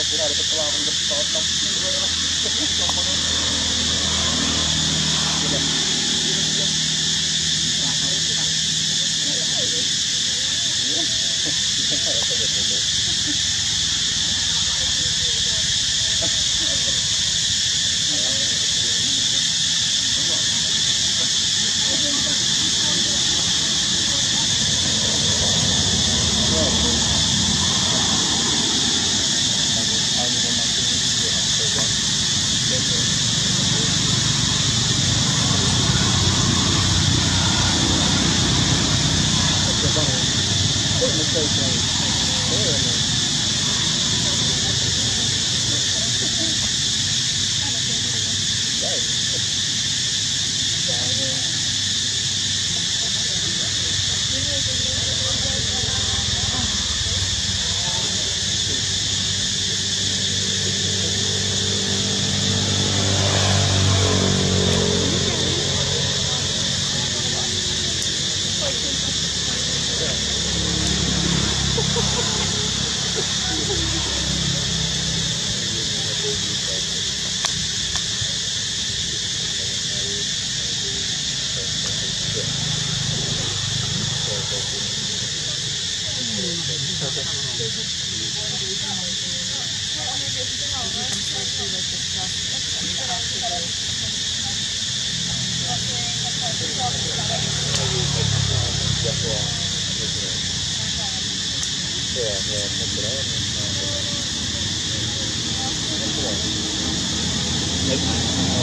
Pag pinalapit ko ako ng tao, tapos Yeah. Yeah. Yeah.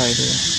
idea.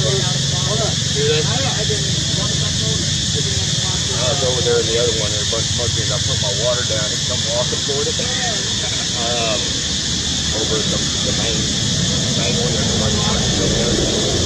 I was over there in the other one, there a bunch of monkeys. I put my water down and come walking toward it. um, over the, the main, main one, there's a bunch of monkeys over there.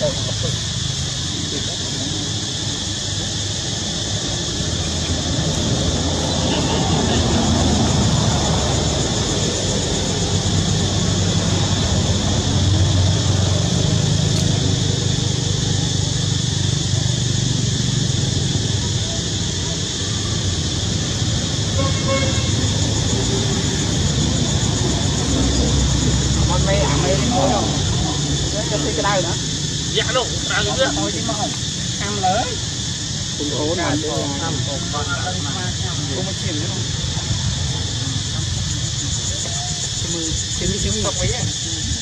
確かに。านเรื่องน้ำตกมต้มชิ้นอนนี่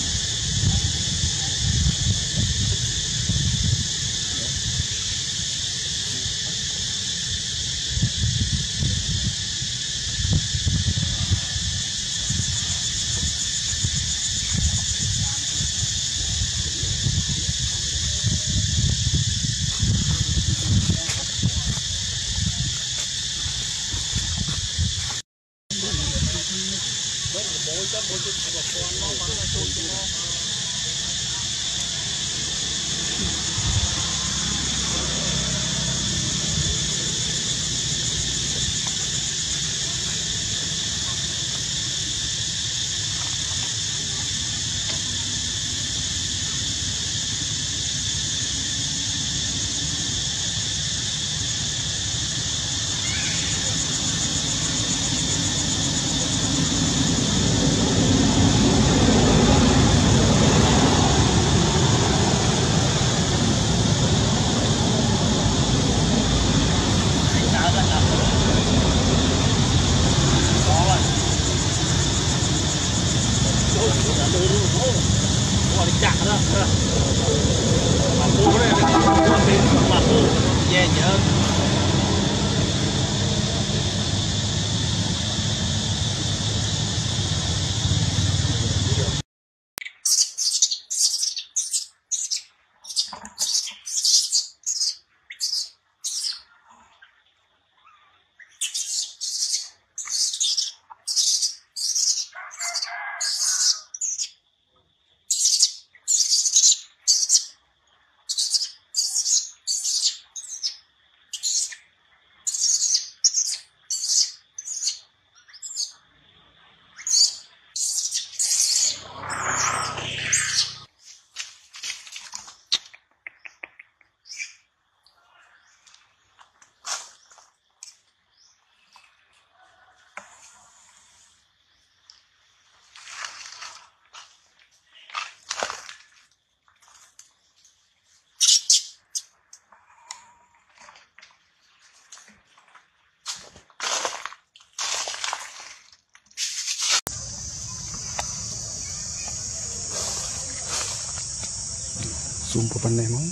ស៊ូមប៉ុណ្ណេះមក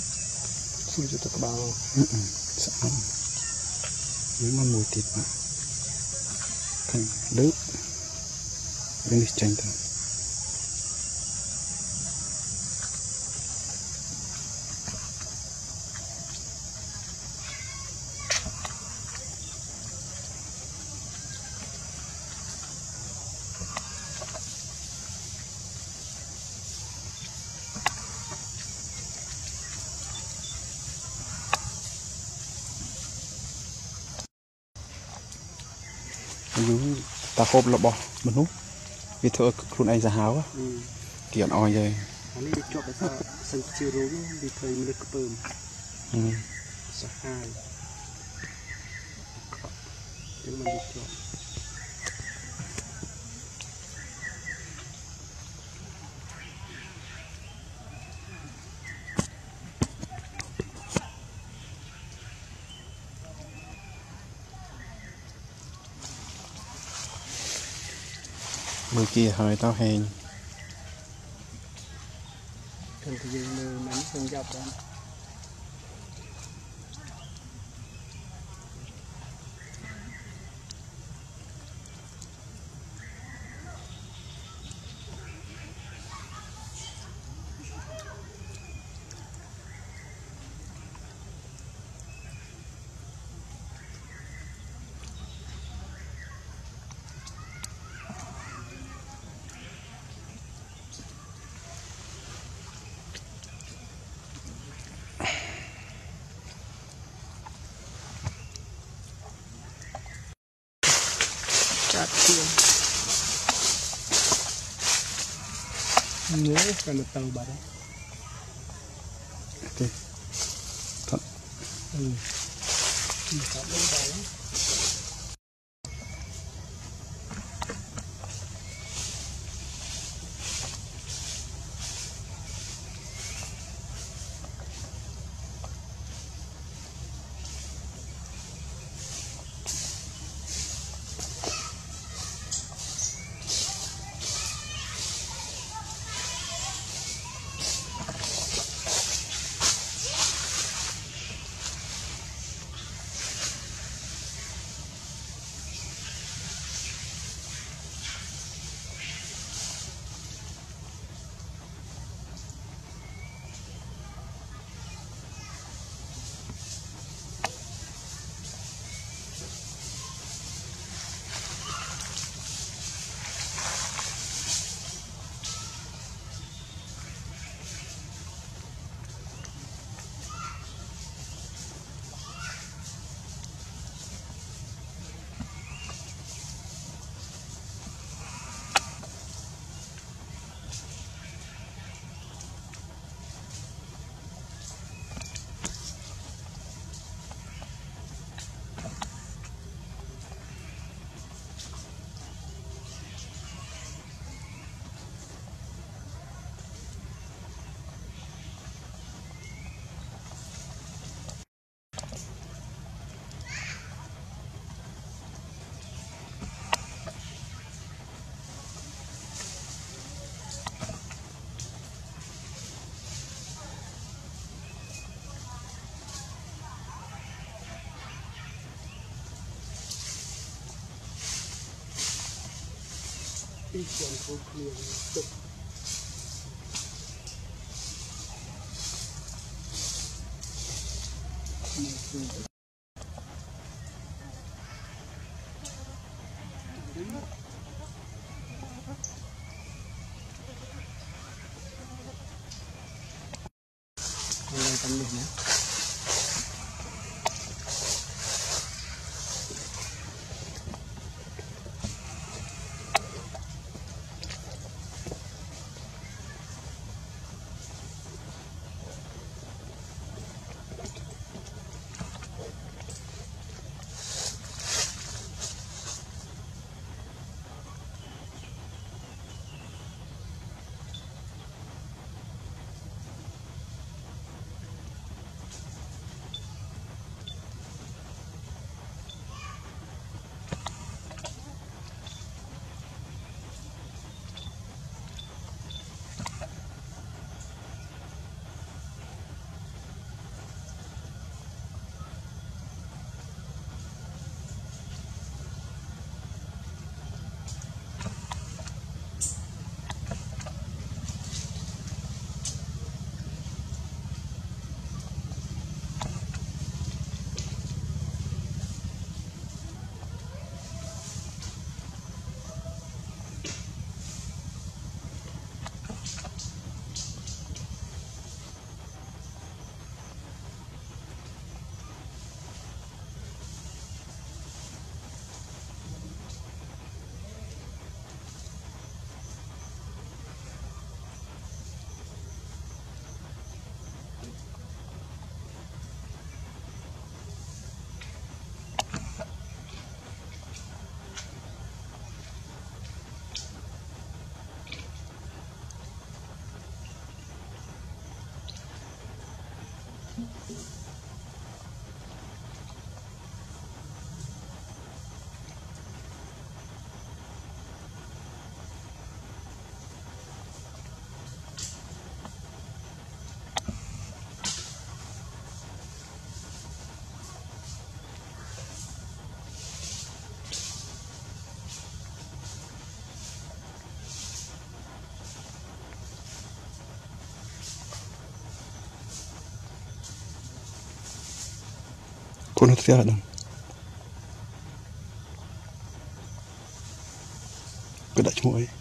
ស៊ុំទៅក្បាលអឺអឺស្អាតយើងមកមួយទៀតមកខាងលើរឿងនេះចាញ់ទៅ យូរតា ហូបរបស់មនុស្សវាធ្វើឲ្យខ្លួនឯងសាហាវហ៎គេអត់អោយទេអានេះវាជាប់ដោយសារសិនជារូងវាធ្វើមនុស្សខ្ពើមអឺសាហាវចឹងมันវាជាប់ មើលគេហើយទៅហែង când យើងមើលមិនឃើញចាប់បាន Ini kalau tahu barang. Oke. Okay. Iya. Hmm. 危险！危险！ កូនអត់ស្ទះដឹ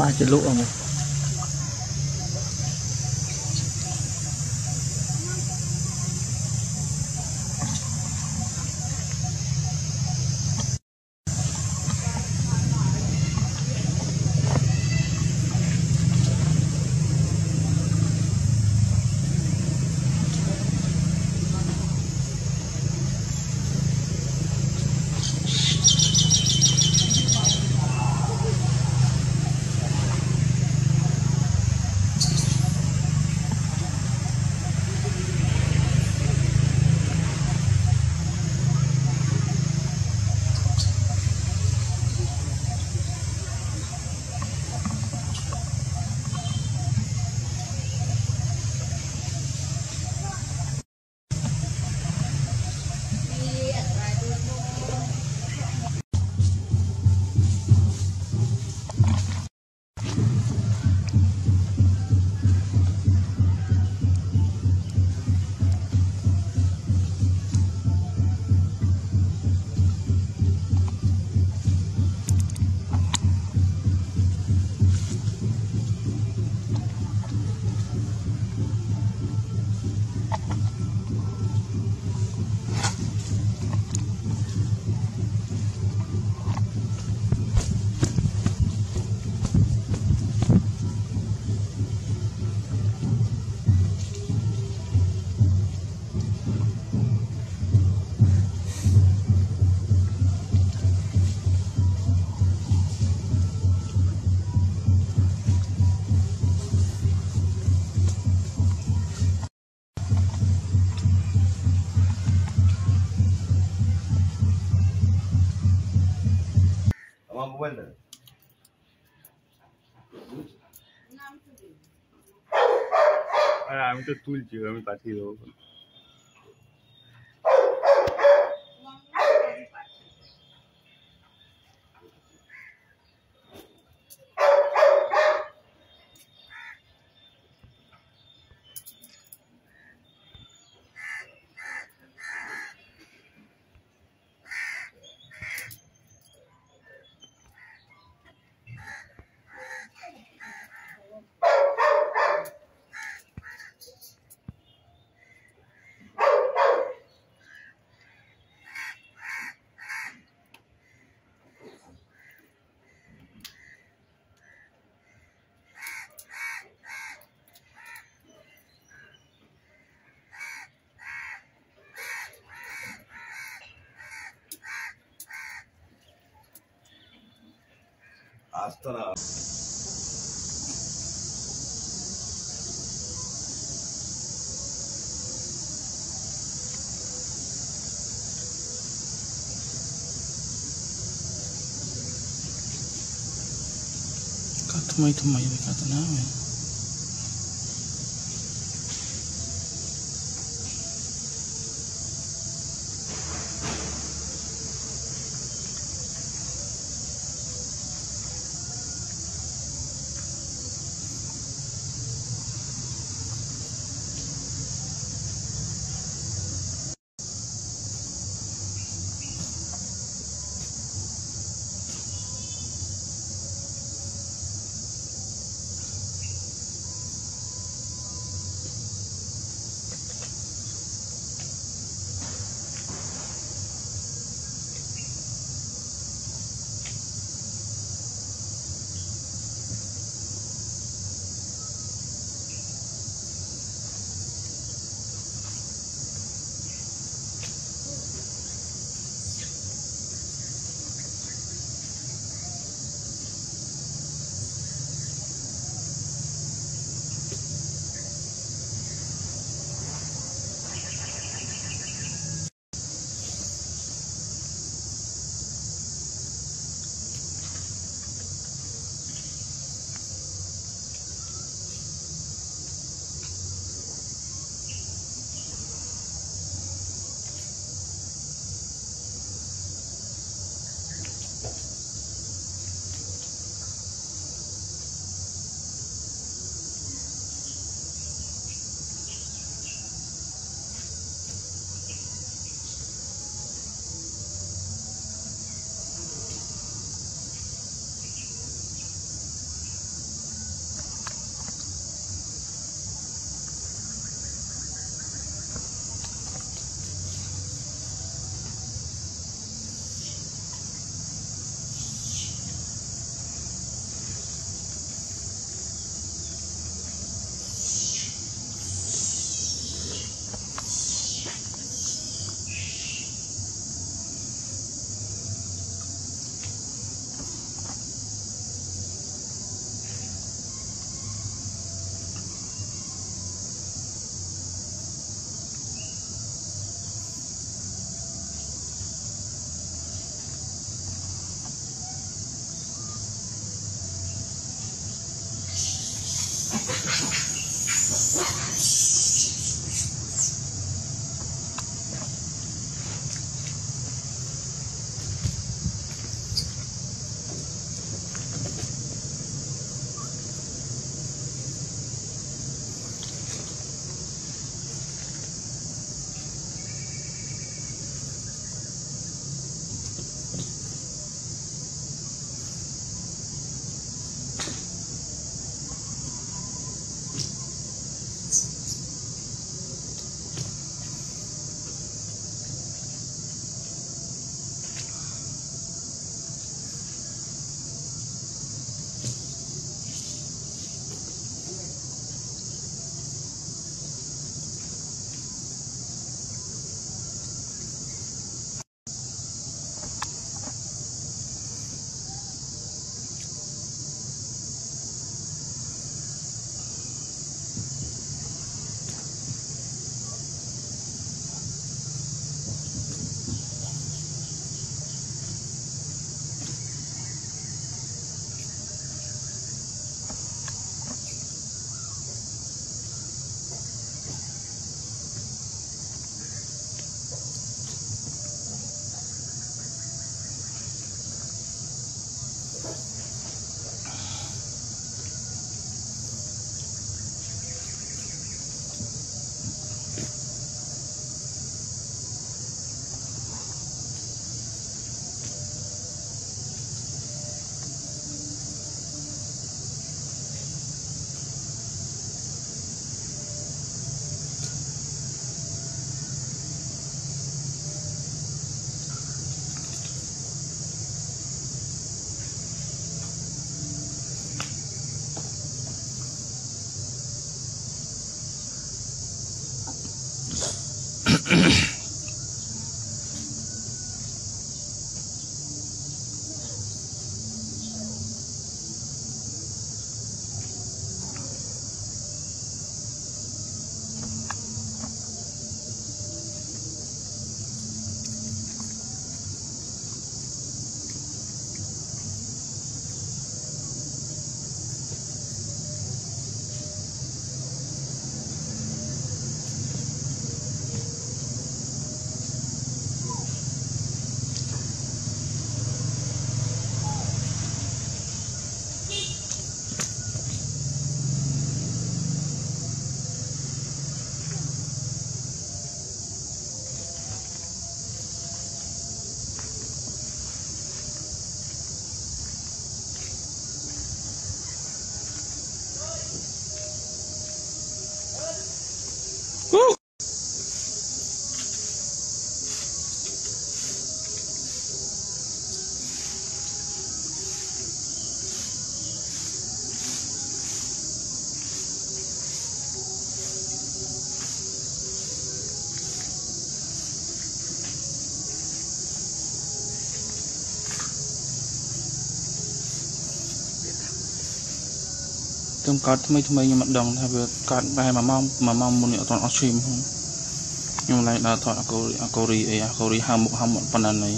ba chỉ lụa mà. তো তুলছি আমি পাঠিয়ে দেবো astral. Katumai tumai dekat tanah. ខ្ញុំកើតថ្មីថ្មីខ្ញុំមិនដឹងថាវាកើតបែរមួយម៉ោងមួយម៉ោងមុននេះអត់ទាន់អស់ឈីមផងខ្ញុំឡើងដើរថតអាកូរីអាកូរីអីអាកូរីហាមុខហាមុខប៉ុណ្ណានេះ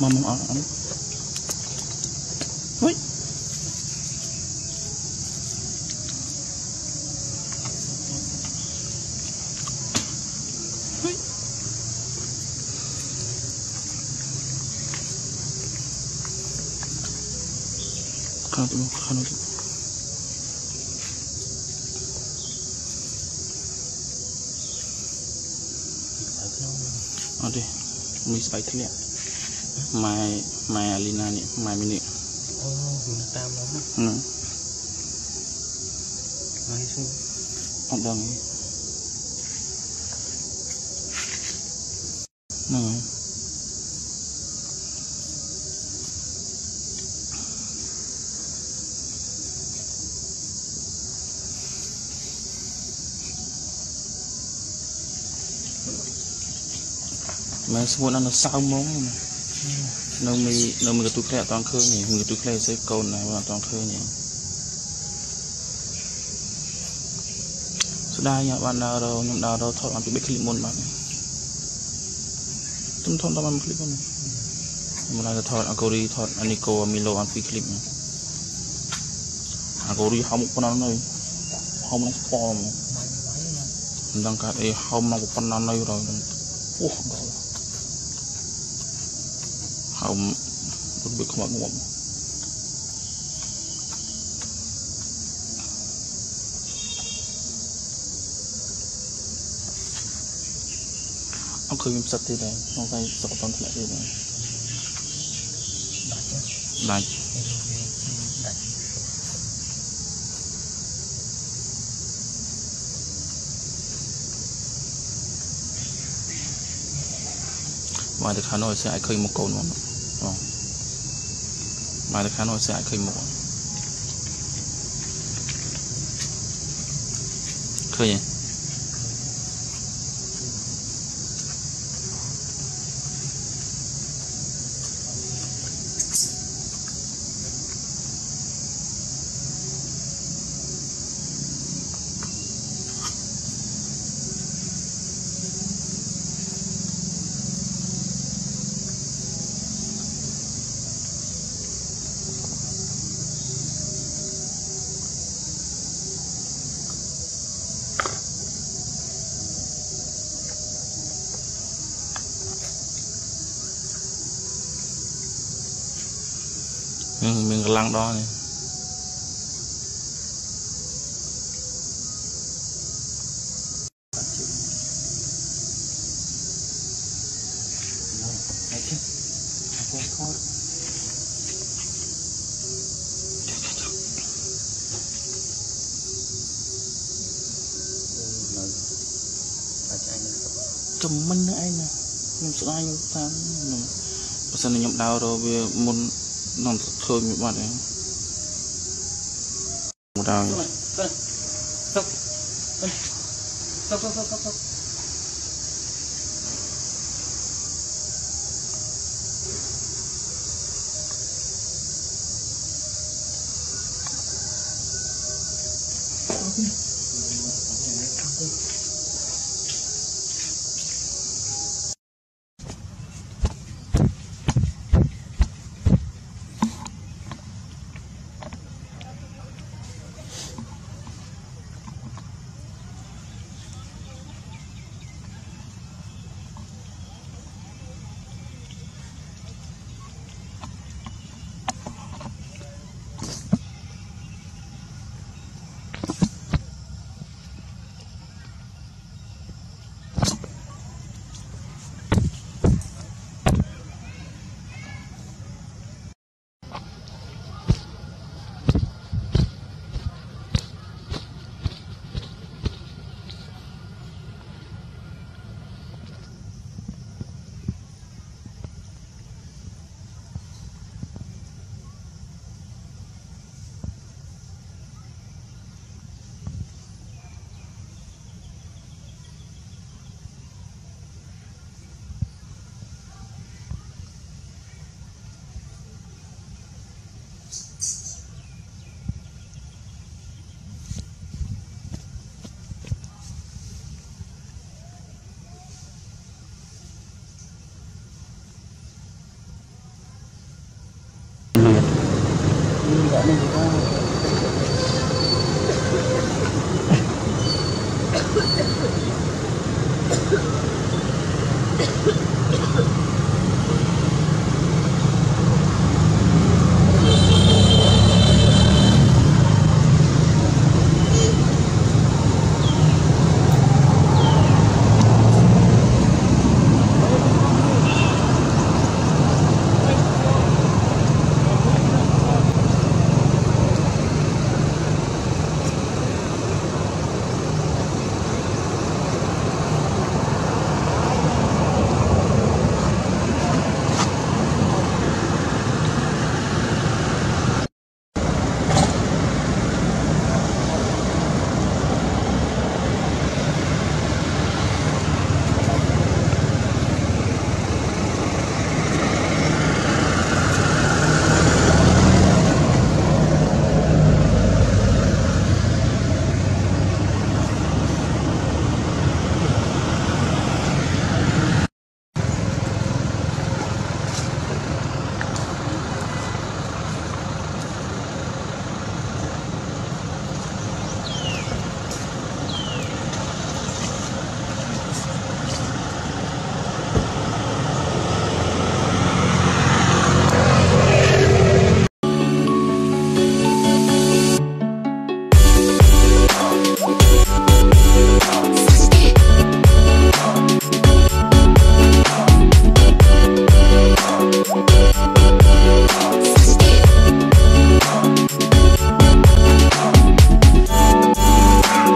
មកមកអត់អត់ ไปที่เนี่ย my my arena เนี่ย my mini មែនស្មួតអត់នៅសៅហ្មងនៅមីនៅមីកន្ទុយក្លែអត់តឃើញនេះមីកន្ទុយក្លែស្អីកូនណាអត់តឃើញនេះស្ដាយអត់បានដើររខ្ញុំដើររថតបានពី3ឃ្លីបមុនបាទទុំធំតាម1ឃ្លីបមុនខ្ញុំឡើងទៅថតអាកូរីថតអានីកូមីឡូបាន2ឃ្លីបអាកូរីហៅមុខប៉ុណ្ណានៅហៅមកស្គាល់មក mấy mấy nha មិនដឹងកើតអីហៅមកប៉ុណ្ណានៅរយអូដល់ ហៅដូចវាខ្មត់ងំអត់ឃើញមានផ្សិតទេដែរក្នុងតែសុខតន់ធ្លាក់ទេដែរ đặt nhá ដាច់ cái lô kia đặt មកទៅខាងនោះឲ្យស្អាតឲ្យឃើញមុខកូនមក 买的开拓车还可以摸可以。ដល់នេះ đấy chứ cô thôi nói ở cho anh ចំមិននឹងឯងណាខ្ញុំស្ដាយខ្ញុំតាមខ្ញុំបើសិនជាខ្ញុំដើររកវាមុននឹ told me money. That nigga gone.